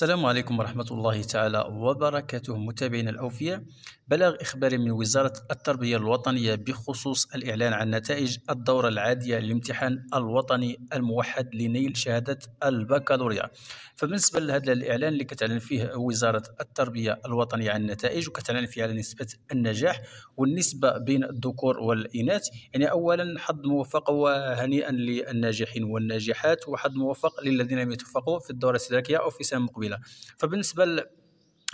السلام عليكم ورحمة الله تعالى وبركاته. متابعينا الأوفياء بلاغ إخباري من وزارة التربية الوطنية بخصوص الإعلان عن نتائج الدورة العادية للامتحان الوطني الموحد لنيل شهادة البكالوريا. فبالنسبة لهذا الإعلان اللي كتعلن فيه وزارة التربية الوطنية عن النتائج وكتعلن فيه على نسبة النجاح والنسبة بين الذكور والإناث يعني أولا حظ موفق وهنيئا للناجحين والناجحات وحظ موفق للذين لم يتوفقوا في الدورة الاستدراكية أو في سنة مقبلة. فبالنسبة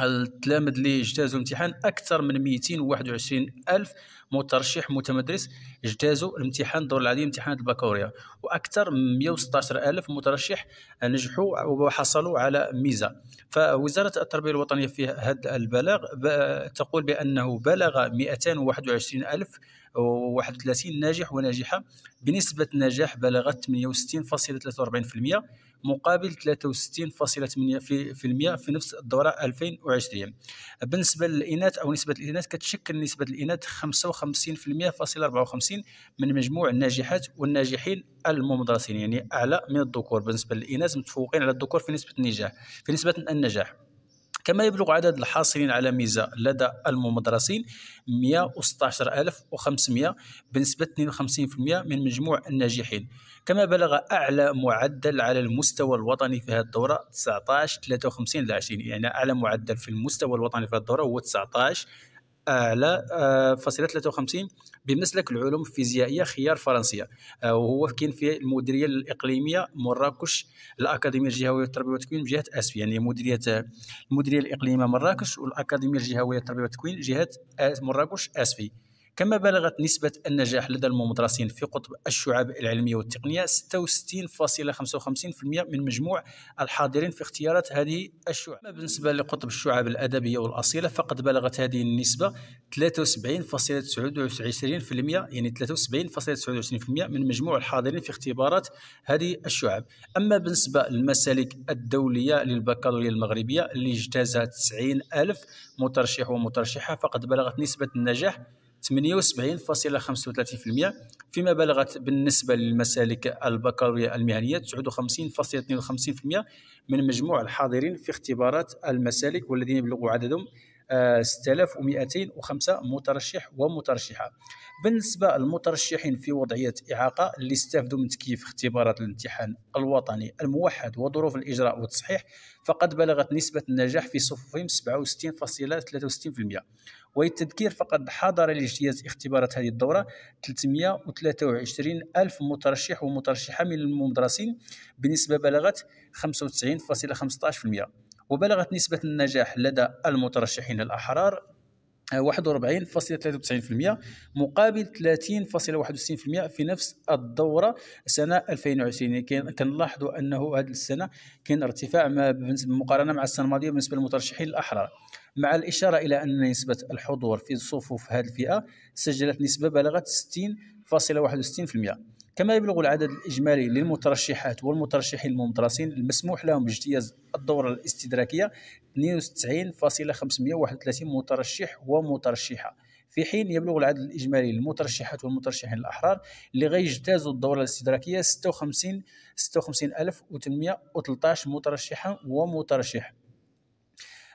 التلامذ اللي اجتازوا الامتحان أكثر من 221 ألف مترشح متمدرس اجتازوا الامتحان الدور العادي امتحان البكالوريا. وأكثر من 116 ألف مترشح نجحوا وحصلوا على ميزة. فوزارة التربية الوطنية في هذا البلاغ تقول بأنه بلغ 221 ألف و31 ناجح وناجحة. بنسبة نجاح بلغت 68.43% مقابل 63.8% في نفس الدورة 2020 بالنسبة للإناث أو نسبة الإناث كتشكل نسبة الإناث 55.54 من مجموع الناجحات والناجحين الممدرسين يعني أعلى من الذكور. بالنسبة للإناث متفوقين على الذكور في نسبة النجاح في نسبة النجاح. كما يبلغ عدد الحاصلين على ميزة لدى الممدرسين 116500 بنسبة 52% من مجموع الناجحين. كما بلغ أعلى معدل على المستوى الوطني في هذه الدورة 19 53 ل 20 يعني أعلى معدل في المستوى الوطني في هذه الدورة هو 19 اعلى فاصلة 53 بمسلك العلوم الفيزيائية خيار فرنسية. آه، وهو كاين في المديرية الإقليمية مراكش الأكاديمية الجهوية للتربيه والتكوين بجهه اسفي يعني مديرية المديرية الإقليمية مراكش والأكاديمية الجهوية للتربيه والتكوين جهة مراكش آسفي. كما بلغت نسبة النجاح لدى الممدرسين في قطب الشعاب العلمية والتقنية 66.55% من مجموع الحاضرين في اختيارات هذه الشعاب. بالنسبة لقطب الشعاب الأدبية والأصيلة فقد بلغت هذه النسبة 73.29% يعني 73.29% من مجموع الحاضرين في اختبارات هذه الشعاب. أما بالنسبة للمسالك الدولية للبكالوريا المغربية اللي اجتازها 90 ألف مترشح ومترشحة فقد بلغت نسبة النجاح 78.35% فيما بلغت بالنسبة للمسالك البكالوريا المهنية 59.52% من مجموع الحاضرين في اختبارات المسالك والذين يبلغ عددهم 6205 مترشح ومترشحة. بالنسبة للمترشحين في وضعية إعاقة اللي استفادوا من تكييف اختبارات الامتحان الوطني الموحد وظروف الإجراء والتصحيح فقد بلغت نسبة النجاح في صفوفهم 67.63% وللتذكير فقد حضر لاجتياز اختبارات هذه الدورة 323 ألف مترشح ومترشحة من المدرسين بنسبة بلغت 95.15% وبلغت نسبة النجاح لدى المترشحين الأحرار 41.93% مقابل 30.61% في نفس الدورة سنة 2020 كنلاحظوا أنه هذه السنة كاين ارتفاع مقارنة مع السنة الماضية بالنسبة للمترشحين الأحرار. مع الإشارة إلى أن نسبة الحضور في صفوف هذه الفئة سجلت نسبة بلغت 60.61% كما يبلغ العدد الإجمالي للمترشحات والمترشحين الممترسين المسموح لهم باجتياز الدورة الاستدراكية 92.531 مترشح ومترشحة. في حين يبلغ العدد الإجمالي للمترشحات والمترشحين الأحرار اللي غيجتازوا الدورة الاستدراكية 56 56813 مترشحة ومترشح.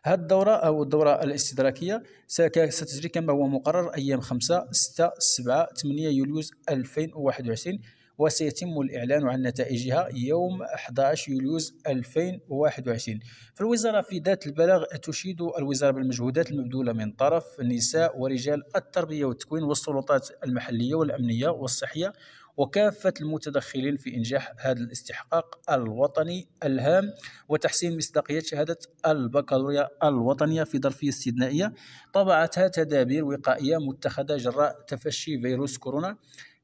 هذه الدورة أو الدورة الاستدراكية ستجري كما هو مقرر أيام 5 6 7 8 يوليوز 2021 وسيتم الإعلان عن نتائجها يوم 11 يوليوز 2021 فالوزارة في ذات البلاغ تشيد الوزارة بالمجهودات المبذولة من طرف النساء ورجال التربية والتكوين والسلطات المحلية والأمنية والصحية وكافة المتدخلين في إنجاح هذا الاستحقاق الوطني الهام وتحسين مصداقية شهادة البكالوريا الوطنية في ظرفية استثنائية. طبعتها تدابير وقائية متخذة جراء تفشي فيروس كورونا.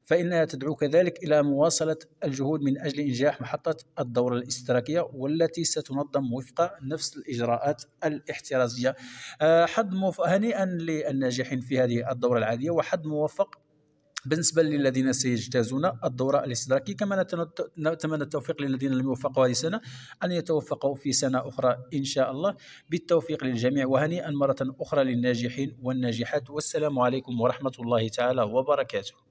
فإنها تدعو كذلك إلى مواصلة الجهود من أجل إنجاح محطة الدورة الاستراكية والتي ستنظم وفق نفس الإجراءات الاحترازية. آه، حظ هنيئا للناجحين في هذه الدورة العادية وحظ موفق بالنسبة للذين سيجتازون الدورة الاستدراكي كما نتمنى التوفيق للذين لم يوفقوا هذه السنة أن يتوفقوا في سنة أخرى إن شاء الله. بالتوفيق للجميع وهنيئا مرة أخرى للناجحين والناجحات. والسلام عليكم ورحمة الله تعالى وبركاته.